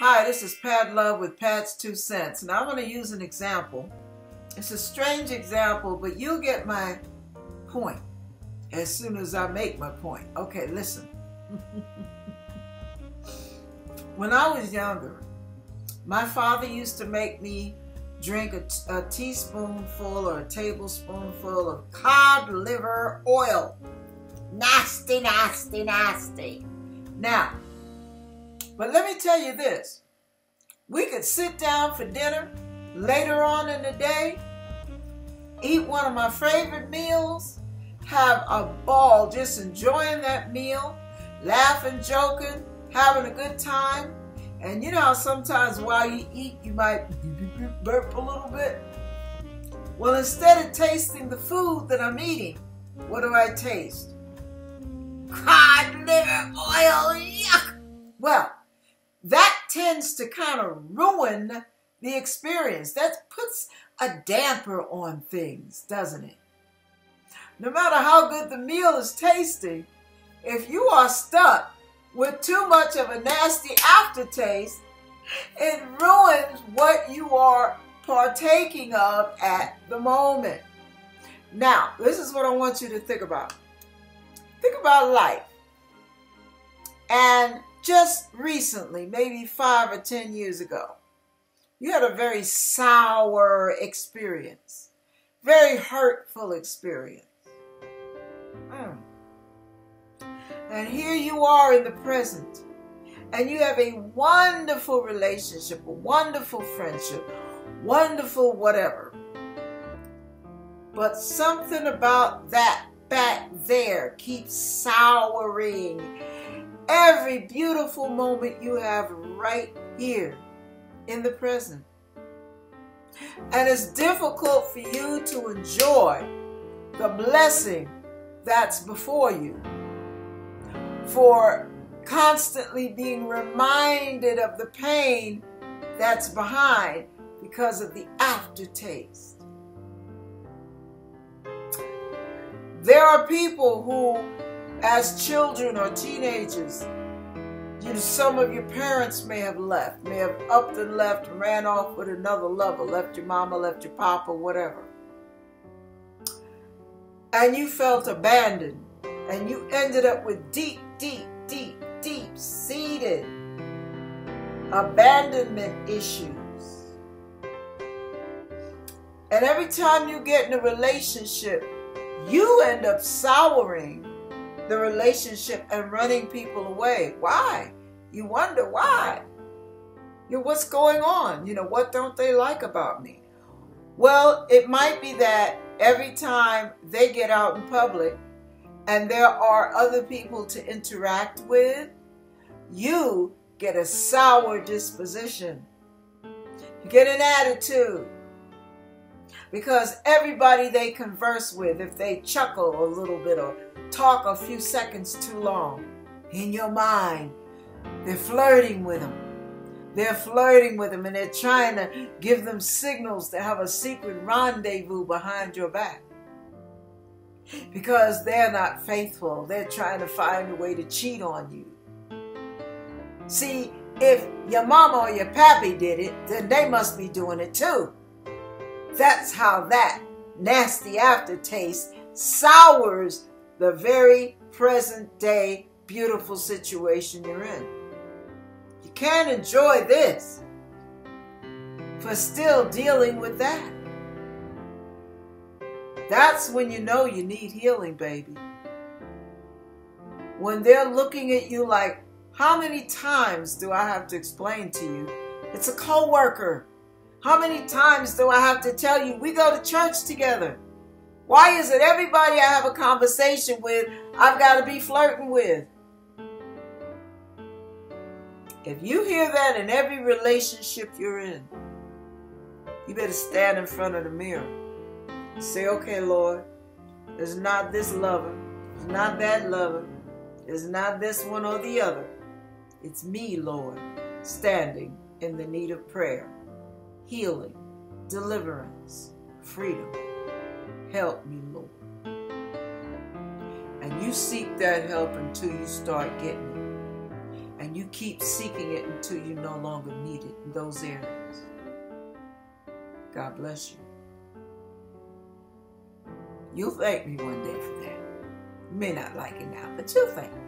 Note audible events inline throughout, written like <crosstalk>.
Hi, this is Pat Love with Pat's Two Cents, and I'm going to use an example. It's a strange example, but you'll get my point as soon as I make my point. Okay, listen. <laughs> when I was younger, my father used to make me drink a, a teaspoonful or a tablespoonful of cod liver oil. Nasty, nasty, nasty. Now, but let me tell you this. We could sit down for dinner later on in the day, eat one of my favorite meals, have a ball just enjoying that meal, laughing, joking, having a good time. And you know how sometimes while you eat, you might burp a little bit? Well, instead of tasting the food that I'm eating, what do I taste? Cod liver oil, yuck! Well, that tends to kind of ruin the experience. That puts a damper on things, doesn't it? No matter how good the meal is tasting, if you are stuck with too much of a nasty aftertaste, it ruins what you are partaking of at the moment. Now, this is what I want you to think about. Think about life. And just recently, maybe five or ten years ago, you had a very sour experience, very hurtful experience. Mm. And here you are in the present, and you have a wonderful relationship, a wonderful friendship, wonderful whatever. But something about that back there keeps souring every beautiful moment you have right here in the present. And it's difficult for you to enjoy the blessing that's before you. For constantly being reminded of the pain that's behind because of the aftertaste. There are people who as children or teenagers, you know, some of your parents may have left, may have upped and left, ran off with another lover, left your mama, left your papa, whatever. And you felt abandoned, and you ended up with deep, deep, deep, deep seated abandonment issues. And every time you get in a relationship, you end up souring the relationship and running people away. Why? You wonder why. You know, what's going on? You know, what don't they like about me? Well, it might be that every time they get out in public and there are other people to interact with, you get a sour disposition. You get an attitude. Because everybody they converse with, if they chuckle a little bit or talk a few seconds too long. In your mind, they're flirting with them. They're flirting with them and they're trying to give them signals to have a secret rendezvous behind your back. Because they're not faithful. They're trying to find a way to cheat on you. See, if your mama or your pappy did it, then they must be doing it too. That's how that nasty aftertaste sours the very present day beautiful situation you're in. You can't enjoy this for still dealing with that. That's when you know you need healing, baby. When they're looking at you like, how many times do I have to explain to you? It's a coworker. How many times do I have to tell you we go to church together? Why is it everybody I have a conversation with, I've got to be flirting with? If you hear that in every relationship you're in, you better stand in front of the mirror. Say, okay, Lord, it's not this lover, it's not that lover, it's not this one or the other. It's me, Lord, standing in the need of prayer, healing, deliverance, freedom. Help me, Lord. And you seek that help until you start getting it. And you keep seeking it until you no longer need it in those areas. God bless you. You'll thank me one day for that. You may not like it now, but you'll thank me.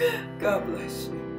<gasps> God bless you.